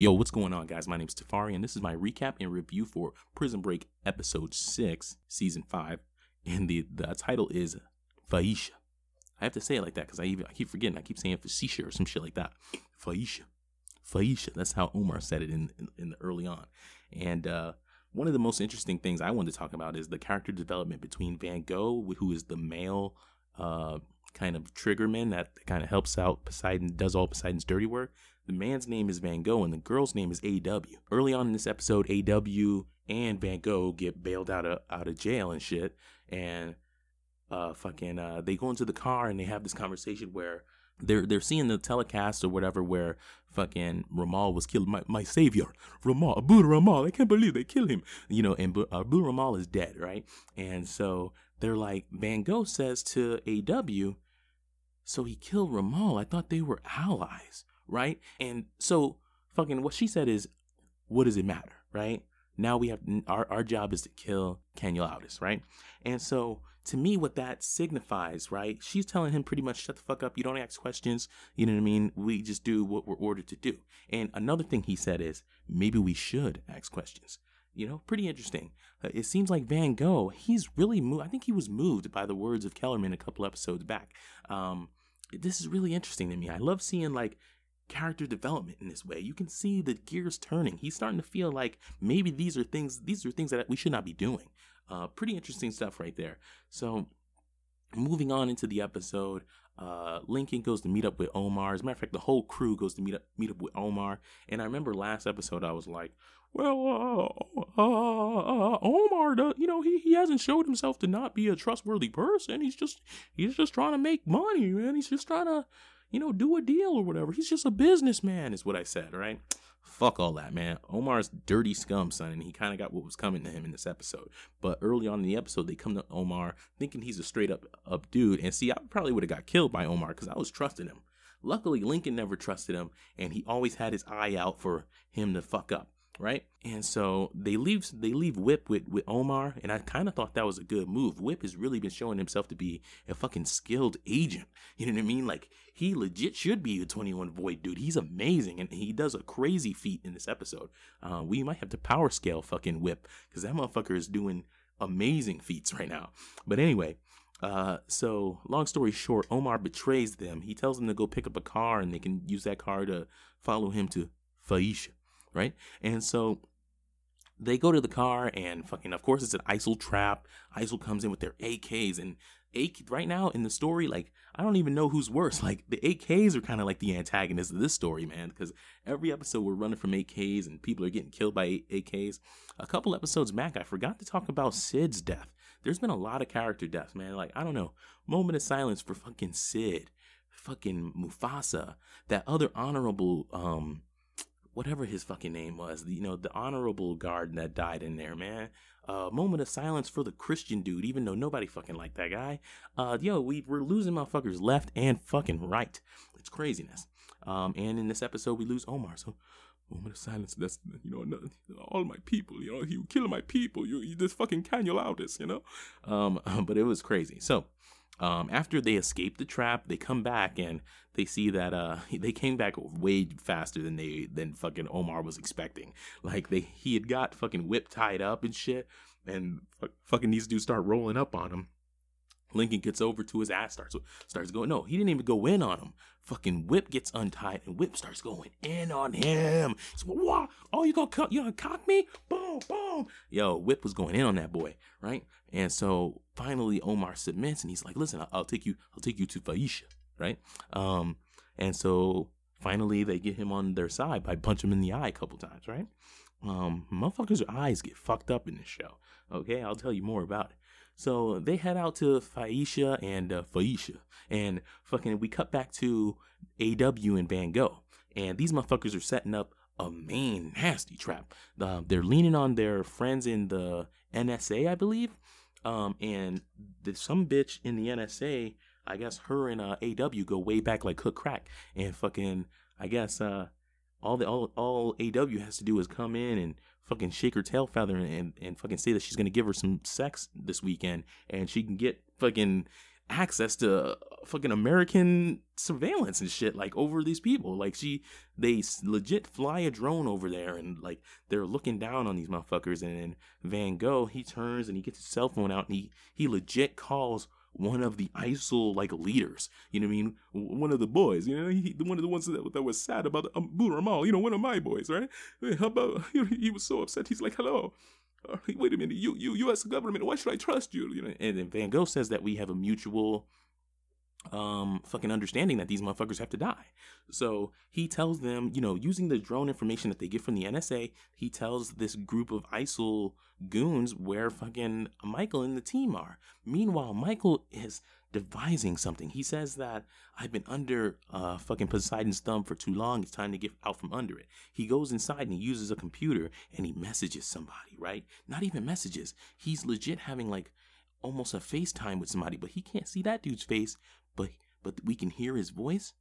Yo, what's going on, guys? My name is Tafari, and this is my recap and review for Prison Break Episode 6, Season 5. And the, the title is Faisha. I have to say it like that because I, even, I keep forgetting. I keep saying Faisha or some shit like that. Faisha. Faisha. That's how Omar said it in, in, in the early on. And uh, one of the most interesting things I wanted to talk about is the character development between Van Gogh, who is the male uh, kind of triggerman that kind of helps out Poseidon, does all Poseidon's dirty work. The man's name is Van Gogh and the girl's name is A&W. Early on in this episode, A&W and Van Gogh get bailed out of out of jail and shit, and uh, fucking, uh, they go into the car and they have this conversation where they're they're seeing the telecast or whatever where fucking Ramal was killed. My, my savior, Ramal, Abu Ramal. I can't believe they killed him. You know, and Abu Ramal is dead, right? And so they're like, Van Gogh says to A&W, so he killed Ramal. I thought they were allies, right? And so fucking what she said is, what does it matter, right? Now we have our, our job is to kill Kaniel Outis, right? And so to me, what that signifies, right? She's telling him pretty much shut the fuck up. You don't ask questions. You know what I mean? We just do what we're ordered to do. And another thing he said is maybe we should ask questions. You know, pretty interesting. Uh, it seems like Van Gogh, he's really moved. I think he was moved by the words of Kellerman a couple episodes back. Um, this is really interesting to me. I love seeing like character development in this way. You can see the gears turning. He's starting to feel like maybe these are things these are things that we should not be doing. Uh, pretty interesting stuff right there. So moving on into the episode, uh, Lincoln goes to meet up with Omar. As a matter of fact, the whole crew goes to meet up meet up with Omar. And I remember last episode, I was like, "Well, uh, uh, uh, Omar, does, you know, he, he hasn't showed himself to not be a trustworthy person. He's just he's just trying to make money, man. He's just trying to, you know, do a deal or whatever. He's just a businessman, is what I said, right? Fuck all that, man. Omar's dirty scum, son, and he kind of got what was coming to him in this episode. But early on in the episode, they come to Omar thinking he's a straight up up dude, and see, I probably would have got killed by Omar because I was trusting him. Luckily, Lincoln never trusted him, and he always had his eye out for him to fuck up right? And so they leave they leave Whip with, with Omar, and I kind of thought that was a good move. Whip has really been showing himself to be a fucking skilled agent. You know what I mean? Like he legit should be a 21 Void dude. He's amazing, and he does a crazy feat in this episode. Uh, we might have to power scale fucking Whip because that motherfucker is doing amazing feats right now. But anyway. Uh, so long story short, Omar betrays them. He tells them to go pick up a car and they can use that car to follow him to Faisha right? And so they go to the car and fucking of course it's an ISIL trap. ISIL comes in with their AKs and AK right now in the story, like I don't even know who's worse. Like the AKs are kind of like the antagonists of this story, man. Because every episode we're running from AKs and people are getting killed by AKs. A couple episodes back, I forgot to talk about Sid's death. There's been a lot of character deaths, man. Like I don't know, moment of silence for fucking Sid, fucking Mufasa, that other honorable um whatever his fucking name was, you know, the honorable guard that died in there, man. Uh, moment of silence for the Christian dude, even though nobody fucking liked that guy. Uh, yo, we, we're losing motherfuckers left and fucking right. It's craziness. Um, and in this episode, we lose Omar. So, moment of silence. That's, you know, all my people, you know, he killing my people. You, you this fucking Kaniel Outis, you know? Um, but it was crazy. So, um, after they escape the trap, they come back and they see that uh they came back way faster than they than fucking Omar was expecting. Like they he had got fucking whip tied up and shit, and fucking these dudes start rolling up on him. Lincoln gets over to his ass, starts starts going. No, he didn't even go in on him. Fucking Whip gets untied, and Whip starts going in on him. So what? Oh, you gonna you gonna cock me? Boom, boom. Yo, Whip was going in on that boy, right? And so finally, Omar submits, and he's like, "Listen, I'll, I'll take you. I'll take you to Faisha, right?" Um, and so finally, they get him on their side by punching him in the eye a couple times, right? Um, motherfuckers' eyes get fucked up in this show. Okay, I'll tell you more about it. So they head out to Faisha and uh, Faisha, and fucking we cut back to A&W and Van Gogh, and these motherfuckers are setting up a main nasty trap. Uh, they're leaning on their friends in the NSA, I believe, um, and there's some bitch in the NSA. I guess her and uh, A&W go way back like cook crack, and fucking I guess uh, all the all all A&W has to do is come in and fucking shake her tail feather and, and fucking say that she's gonna give her some sex this weekend and she can get fucking access to fucking American surveillance and shit like over these people. Like she, they legit fly a drone over there and like they're looking down on these motherfuckers. And then Van Gogh, he turns and he gets his cell phone out and he he legit calls one of the ISIL like leaders. You know what I mean? One of the boys. You know, he, one of the ones that, that was sad about um, Ramal. You know, one of my boys, right? How about you know, he was so upset. He's like, "Hello, uh, wait a minute, you, you, U.S. government, why should I trust you? You know, and then Van Gogh says that we have a mutual, um, fucking understanding that these motherfuckers have to die. So he tells them, you know, using the drone information that they get from the NSA, he tells this group of ISIL goons where fucking Michael and the team are. Meanwhile, Michael is devising something. He says that I've been under uh, fucking Poseidon's thumb for too long. It's time to get out from under it. He goes inside and he uses a computer and he messages somebody, right? Not even messages. He's legit having like almost a FaceTime with somebody, but he can't see that dude's face, but but we can hear his voice,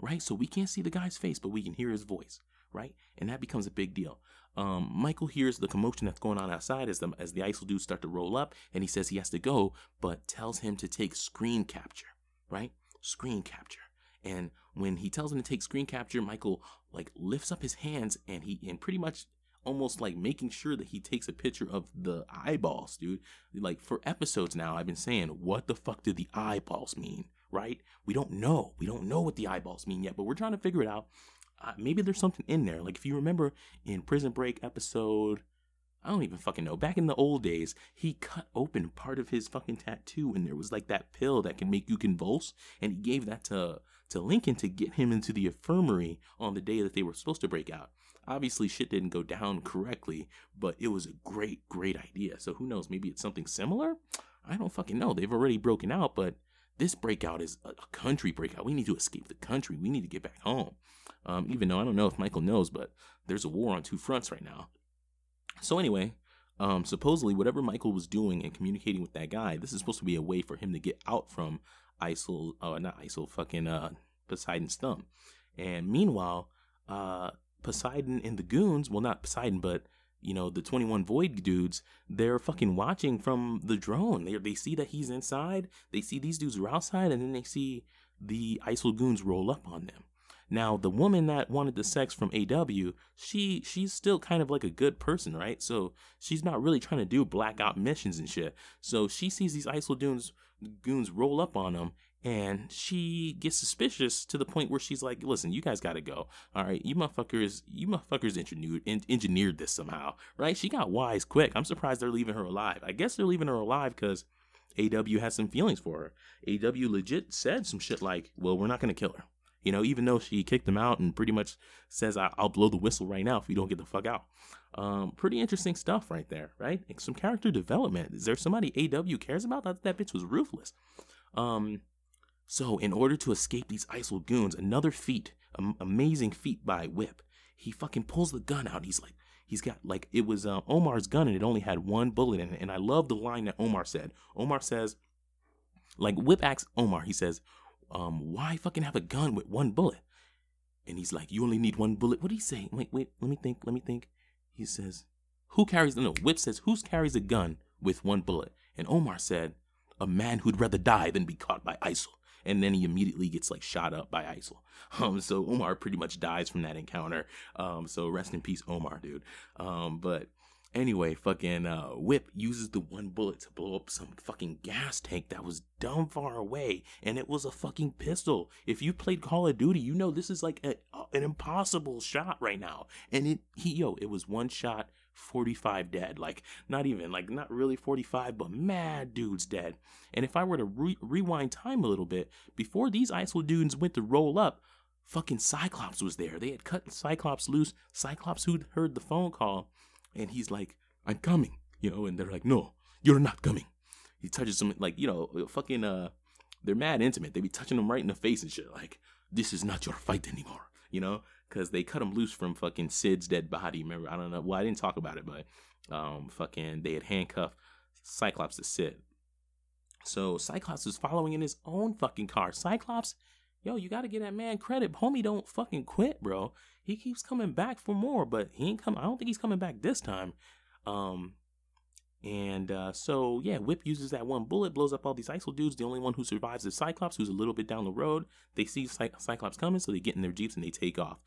right? So we can't see the guy's face, but we can hear his voice, right? And that becomes a big deal. Um, Michael hears the commotion that's going on outside as the as the ISIL dudes start to roll up, and he says he has to go, but tells him to take screen capture, right? Screen capture. And when he tells him to take screen capture, Michael like lifts up his hands and he and pretty much almost like making sure that he takes a picture of the eyeballs, dude. Like for episodes now, I've been saying, what the fuck did the eyeballs mean? Right? We don't know. We don't know what the eyeballs mean yet, but we're trying to figure it out uh, maybe there's something in there. Like if you remember in Prison Break episode, I don't even fucking know. Back in the old days, he cut open part of his fucking tattoo, and there was like that pill that can make you convulse, and he gave that to to Lincoln to get him into the infirmary on the day that they were supposed to break out. Obviously, shit didn't go down correctly, but it was a great, great idea. So who knows? Maybe it's something similar. I don't fucking know. They've already broken out, but this breakout is a country breakout. We need to escape the country. We need to get back home. Um, even though I don't know if Michael knows, but there's a war on two fronts right now. So anyway, um, supposedly whatever Michael was doing and communicating with that guy, this is supposed to be a way for him to get out from ISIL, uh, not ISIL, fucking uh, Poseidon's thumb. And meanwhile, uh, Poseidon and the goons, well, not Poseidon, but you know the 21 void dudes they're fucking watching from the drone. They, they see that he's inside they see these dudes are outside and then they see the isil goons roll up on them. Now the woman that wanted the sex from A&W she she's still kind of like a good person right? So she's not really trying to do blackout missions and shit. So she sees these isil goons goons roll up on them and she gets suspicious to the point where she's like, "Listen, you guys got to go. All right, you motherfuckers, you motherfuckers engineered engineered this somehow, right? She got wise quick. I'm surprised they're leaving her alive. I guess they're leaving her alive because A&W has some feelings for her. A&W legit said some shit like, "Well, we're not gonna kill her." You know, even though she kicked him out and pretty much says, "I'll blow the whistle right now if you don't get the fuck out." Um, pretty interesting stuff right there, right? Like some character development. Is there somebody A&W cares about? That that bitch was ruthless. Um, so, in order to escape these ISIL goons, another feat, um, amazing feat by Whip, he fucking pulls the gun out. He's like, he's got like it was uh, Omar's gun and it only had one bullet in it. And I love the line that Omar said. Omar says, like Whip asks Omar, he says, um, why fucking have a gun with one bullet? And he's like, you only need one bullet. What did he say? Wait, wait, let me think, let me think. He says, who carries, no, Whip says, who carries a gun with one bullet? And Omar said, a man who'd rather die than be caught by ISIL and then he immediately gets like shot up by ISIL. Um, so Omar pretty much dies from that encounter. Um, so rest in peace, Omar, dude. Um, but anyway, fucking uh, Whip uses the one bullet to blow up some fucking gas tank that was dumb far away, and it was a fucking pistol. If you played Call of Duty, you know this is like a, an impossible shot right now. And it, he, yo, it was one shot 45 dead. Like, not even, like, not really 45, but mad dudes dead. And if I were to re- rewind time a little bit, before these ISIL dudes went to roll up, fucking Cyclops was there. They had cut Cyclops loose. Cyclops who'd heard the phone call, and he's like, I'm coming, you know, and they're like, no, you're not coming. He touches them, like, you know, fucking, uh, they're mad intimate. They be touching them right in the face and shit. Like, this is not your fight anymore, you know? because they cut him loose from fucking Sid's dead body. Remember, I don't know. Well, I didn't talk about it, but um, fucking they had handcuffed Cyclops to Sid. So Cyclops was following in his own fucking car. Cyclops, yo, you gotta get that man credit. Homie don't fucking quit, bro. He keeps coming back for more, but he ain't come. I don't think he's coming back this time. Um, And uh, so, yeah, Whip uses that one bullet, blows up all these ISIL dudes. The only one who survives is Cyclops, who's a little bit down the road. They see Cy- Cyclops coming, so they get in their Jeeps and they take off.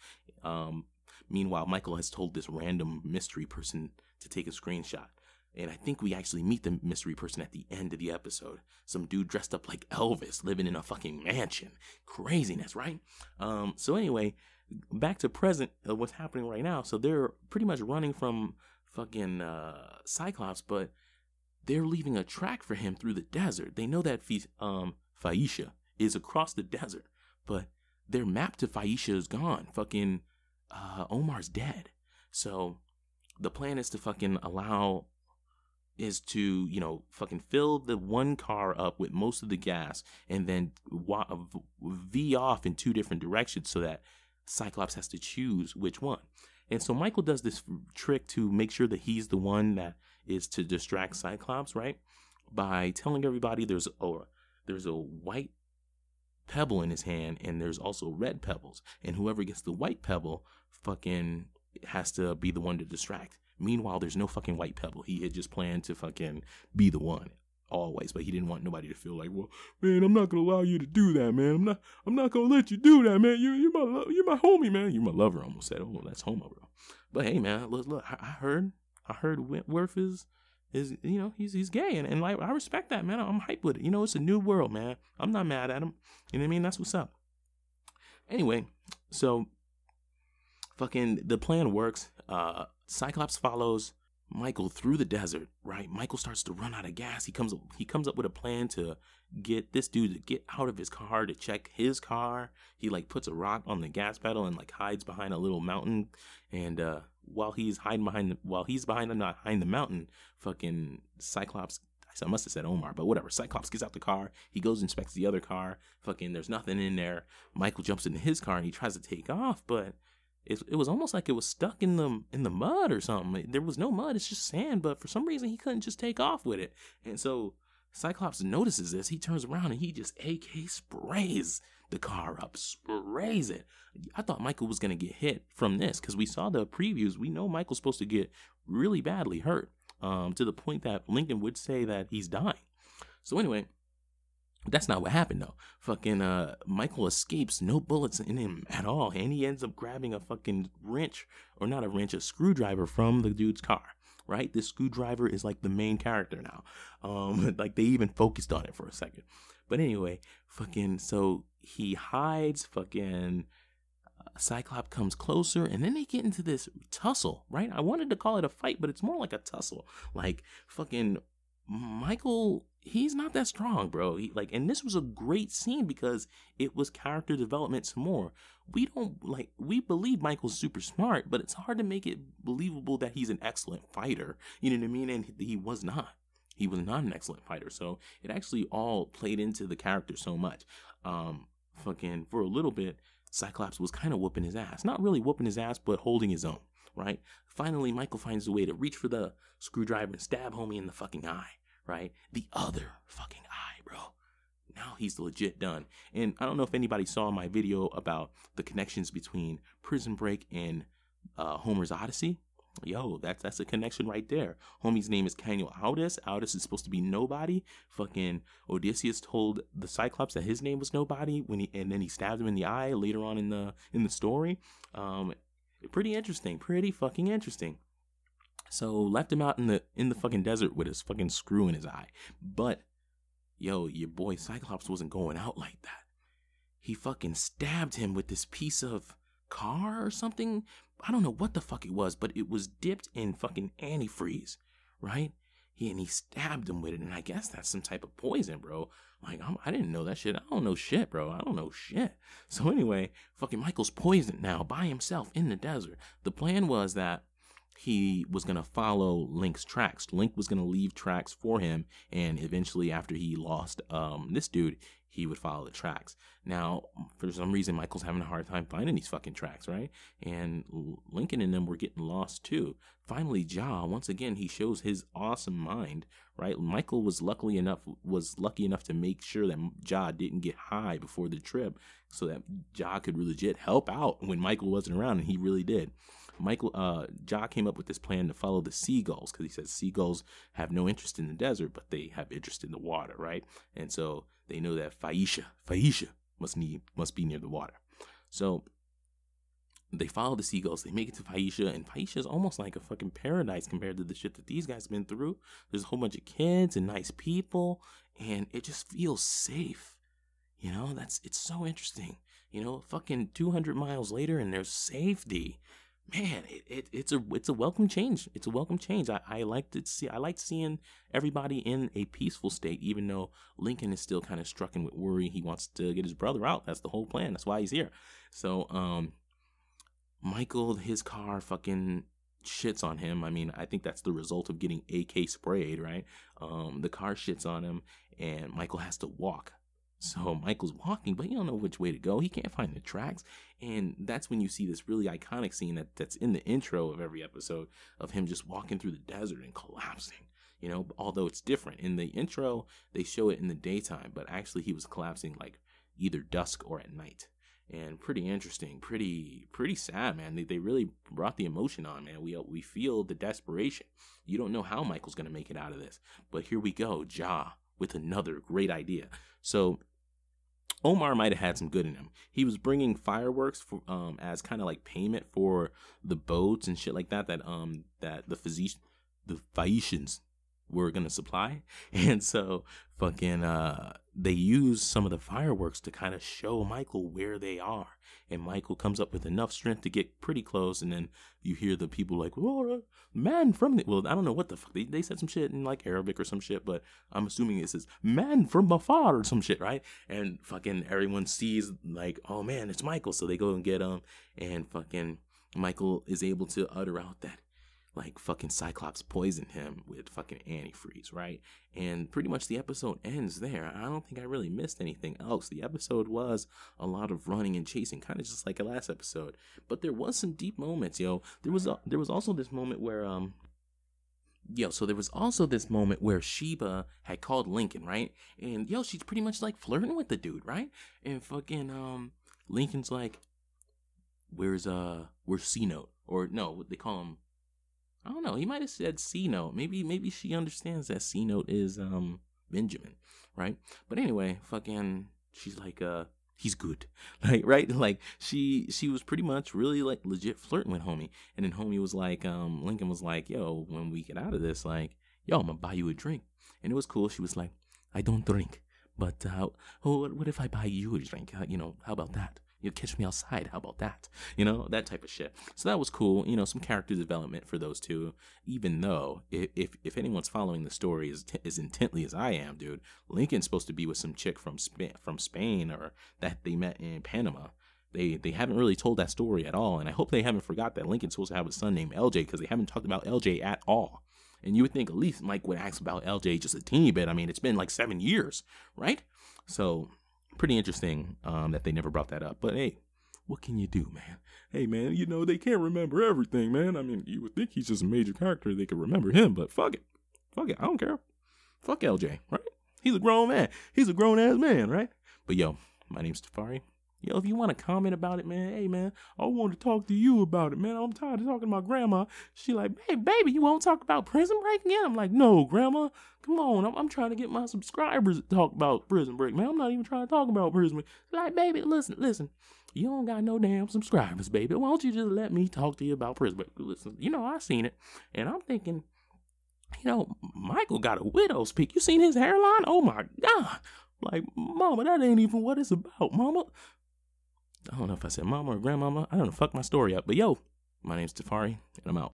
Um, meanwhile, Michael has told this random mystery person to take a screenshot. And I think we actually meet the mystery person at the end of the episode. Some dude dressed up like Elvis living in a fucking mansion. Craziness, right? Um, so anyway, back to present of what's happening right now. So they're pretty much running from fucking uh, Cyclops, but they're leaving a track for him through the desert. They know that um, Phaisha is across the desert, but their map to Faisha is gone. Fucking uh, Omar's dead. So the plan is to fucking allow is to you know fucking fill the one car up with most of the gas and then v off in two different directions so that cyclops has to choose which one. And so michael does this trick to make sure that he's the one that is to distract cyclops right? By telling everybody there's a there's a white pebble in his hand and there's also red pebbles. And whoever gets the white pebble fucking has to be the one to distract Meanwhile, there's no fucking white pebble. He had just planned to fucking be the one always, but he didn't want nobody to feel like, well, man, I'm not gonna allow you to do that, man. I'm not, I'm not gonna let you do that, man. You, you're my, you're my homie, man. You're my lover. Almost said, oh, that's homo, bro. But hey, man, look, look, I, I heard, I heard Wentworth is, is, you know, he's he's gay, and, and like I respect that, man. I'm hyped with it. You know, it's a new world, man. I'm not mad at him. You know what I mean? That's what's up. Anyway, so fucking the plan works. Uh, Cyclops follows Michael through the desert, right? Michael starts to run out of gas. He comes he comes up with a plan to get this dude to get out of his car to check his car. He like puts a rock on the gas pedal and like hides behind a little mountain. And uh while he's hiding behind the, while he's behind the behind the mountain, fucking Cyclops I must have said Omar, but whatever. Cyclops gets out the car. He goes inspects the other car. Fucking, there's nothing in there. Michael jumps into his car and he tries to take off, but it, it was almost like it was stuck in the in the mud or something. There was no mud; it's just sand. But for some reason, he couldn't just take off with it. And so Cyclops notices this. He turns around and he just AK sprays the car up, sprays it. I thought Michael was gonna get hit from this because we saw the previews. We know Michael's supposed to get really badly hurt, um, to the point that Lincoln would say that he's dying. So anyway, that's not what happened though. Fucking uh Michael escapes, no bullets in him at all, and he ends up grabbing a fucking wrench or not a wrench, a screwdriver from the dude's car. Right? This screwdriver is like the main character now. Um like they even focused on it for a second. But anyway, fucking so he hides, fucking uh, Cyclops comes closer, and then they get into this tussle, right? I wanted to call it a fight, but it's more like a tussle. Like fucking Michael he's not that strong, bro. He, like, and this was a great scene because it was character development some more. We don't like we believe Michael's super smart, but it's hard to make it believable that he's an excellent fighter. You know what I mean? And he, was not. He was not an excellent fighter. So it actually all played into the character so much. Um, fucking for a little bit, Cyclops was kind of whooping his ass. Not really whooping his ass, but holding his own. Right? Finally, Michael finds a way to reach for the screwdriver and stab homie in the fucking eye right? The other fucking eye, bro. Now he's legit done. And I don't know if anybody saw my video about the connections between Prison Break and uh, Homer's Odyssey. Yo, that's that's a connection right there. Homie's name is Canio Aldous. Aldous is supposed to be nobody. Fucking Odysseus told the Cyclops that his name was nobody when he and then he stabbed him in the eye later on in the in the story. Um, pretty interesting. Pretty fucking interesting. So left him out in the in the fucking desert with his fucking screw in his eye. But yo, your boy Cyclops wasn't going out like that. He fucking stabbed him with this piece of car or something. I don't know what the fuck it was, but it was dipped in fucking antifreeze, right? He and he stabbed him with it, and I guess that's some type of poison, bro. Like I'm, I did not know that shit. I don't know shit, bro. I don't know shit. So anyway, fucking Michael's poisoned now by himself in the desert. The plan was that he was going to follow Link's tracks. Link was going to leave tracks for him, and eventually, after he lost um, this dude, he would follow the tracks. Now, for some reason, Michael's having a hard time finding these fucking tracks, right? And Lincoln and them were getting lost too. Finally, Ja, once again, he shows his awesome mind, right? Michael was luckily enough was lucky enough to make sure that Ja didn't get high before the trip, so that Ja could legit help out when Michael wasn't around, and he really did. Michael uh Ja came up with this plan to follow the seagulls because he says seagulls have no interest in the desert, but they have interest in the water, right? And so they know that Faisha, Faisha must need must be near the water. So they follow the seagulls. They make it to Faisha, and Phaisha is almost like a fucking paradise compared to the shit that these guys have been through. There's a whole bunch of kids and nice people, and it just feels safe. You know, that's it's so interesting. You know, fucking 200 miles later, and there's safety. Man, it, it it's a it's a welcome change. It's a welcome change. I, I like to see I like seeing everybody in a peaceful state, even though Lincoln is still kind of strucken with worry. He wants to get his brother out. That's the whole plan. That's why he's here. So, um, Michael, his car fucking shits on him. I mean, I think that's the result of getting AK sprayed, right? Um, the car shits on him, and Michael has to walk. So Michael's walking, but you don't know which way to go. He can't find the tracks, and that's when you see this really iconic scene that, that's in the intro of every episode of him just walking through the desert and collapsing. You know, although it's different in the intro, they show it in the daytime, but actually he was collapsing like either dusk or at night and pretty interesting, pretty pretty sad, man. They, they really brought the emotion on, man. We we feel the desperation. You don't know how Michael's gonna make it out of this, but here we go, Ja with another great idea. So Omar might have had some good in him. He was bringing fireworks for, um, as kind of like payment for the boats and shit like that that um that the physic the Phaeacians were gonna supply, and so fucking uh they use some of the fireworks to kind of show Michael where they are. And Michael comes up with enough strength to get pretty close, and then you hear the people like, "Oh, uh, man from the well, I don't know what the fuck they, they said some shit in like Arabic or some shit, but I'm assuming it says man from afar or some shit, right? And fucking everyone sees like, oh man, it's Michael, so they go and get him, and fucking Michael is able to utter out that like fucking Cyclops poisoned him with fucking antifreeze, right? And pretty much the episode ends there. I don't think I really missed anything else. The episode was a lot of running and chasing, kind of just like the last episode. But there was some deep moments, yo. There was a, there was also this moment where um yo, so there was also this moment where Sheba had called Lincoln, right? And yo, she's pretty much like flirting with the dude, right? And fucking um Lincoln's like, Where's uh where's C note? Or no, what they call him I don't know. He might have said C note. Maybe maybe she understands that C note is um Benjamin, right? But anyway, fucking she's like uh he's good. Like right? Like she she was pretty much really like legit flirting with homie. And then homie was like, um, Lincoln was like, yo, when we get out of this, like, yo, I'm gonna buy you a drink. And it was cool. She was like, I don't drink. But uh, what if I buy you a drink? Uh, you know, how about that? You catch me outside. How about that? You know, that type of shit. So that was cool. You know, some character development for those two. Even though, if if, if anyone's following the story as as intently as I am, dude, Lincoln's supposed to be with some chick from Spain, from Spain or that they met in Panama. They they haven't really told that story at all, and I hope they haven't forgot that Lincoln's supposed to have a son named LJ because they haven't talked about LJ at all. And you would think at least Mike would ask about LJ just a teeny bit. I mean, it's been like seven years, right? So pretty interesting um, that they never brought that up. But hey, what can you do, man? Hey, man, you know, they can't remember everything, man. I mean, you would think he's just a major character. They could remember him, but fuck it. Fuck it. I don't care. Fuck LJ, right? He's a grown man. He's a grown ass man, right? But yo, my name's Tafari. Yo, if you want to comment about it, man, hey, man, I want to talk to you about it, man. I'm tired of talking to my grandma. She like, hey, baby, you won't talk about prison break again? I'm like, no, grandma, come on. I'm, I'm trying to get my subscribers to talk about prison break, man. I'm not even trying to talk about prison break. Like, baby, listen, listen. You don't got no damn subscribers, baby. Why don't you just let me talk to you about prison break? Listen, you know, I seen it, and I'm thinking, you know, Michael got a widow's peak. You seen his hairline? Oh my god. Like, mama, that ain't even what it's about, mama. I don't know if I said mama or grandmama. I don't know. Fuck my story up. But yo, my name's Tafari, and I'm out.